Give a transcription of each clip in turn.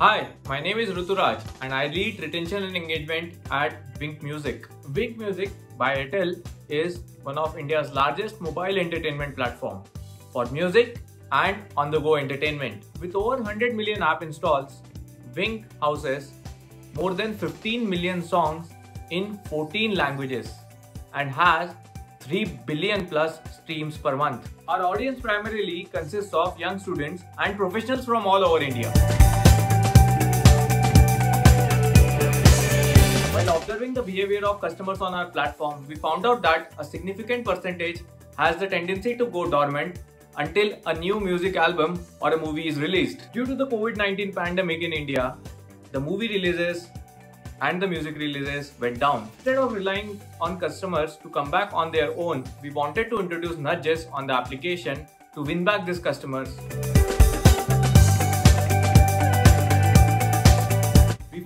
Hi, my name is Ruturaj and I lead retention and engagement at Wynk Music. Wynk Music by Airtel is one of India's largest mobile entertainment platform for music and on-the-go entertainment. With over 100 million app installs, Wynk houses more than 15 million songs in 14 languages and has 3 billion plus streams per month. Our audience primarily consists of young students and professionals from all over India. Behavior of customers on our platform, we found out that a significant percentage has the tendency to go dormant until a new music album or a movie is released. Due to the COVID 19 pandemic in India, the movie releases and the music releases went down. Instead of relying on customers to come back on their own, we wanted to introduce nudges on the application to win back these customers.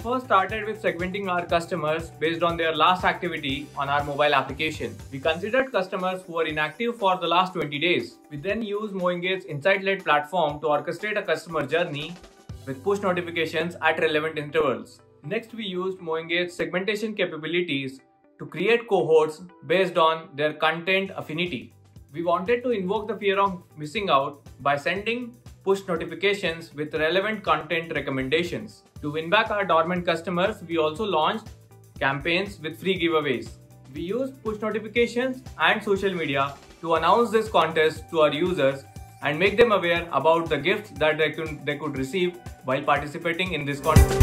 First started with segmenting our customers based on their last activity on our mobile application. We considered customers who were inactive for the last 20 days. We then used MoEngage's insight-led platform to orchestrate a customer journey with push notifications at relevant intervals. Next, we used MoEngage segmentation capabilities to create cohorts based on their content affinity. We wanted to invoke the fear of missing out by sending push notifications with relevant content recommendations. To win back our dormant customers, we also launched campaigns with free giveaways. We used push notifications and social media to announce this contest to our users and make them aware about the gifts that they could, they could receive while participating in this contest.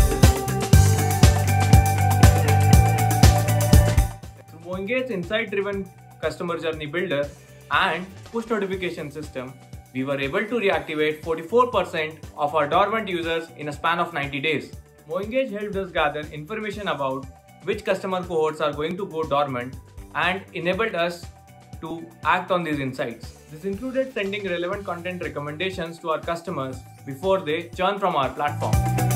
MoEngage's insight-driven customer journey builder and push notification system, we were able to reactivate 44% of our dormant users in a span of 90 days. MoEngage helped us gather information about which customer cohorts are going to go dormant and enabled us to act on these insights. This included sending relevant content recommendations to our customers before they churn from our platform.